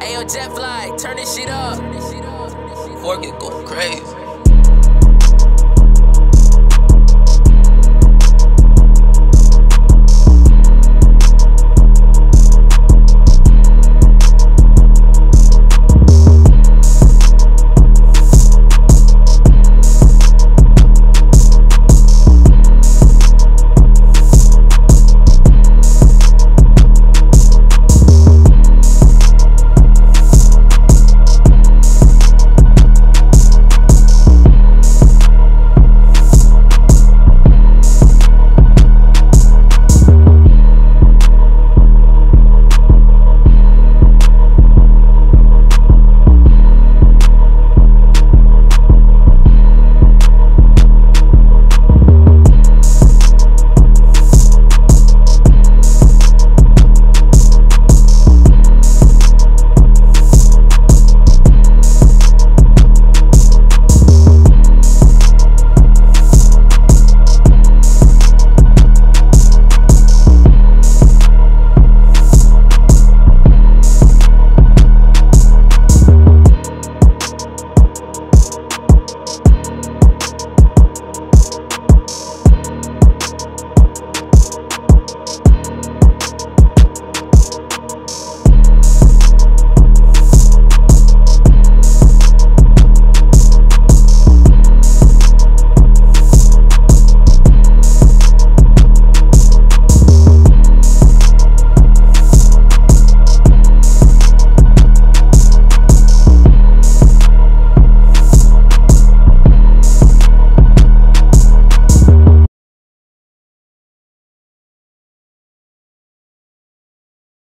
Ayo, jet fly, turn this shit up. Fork it go crazy.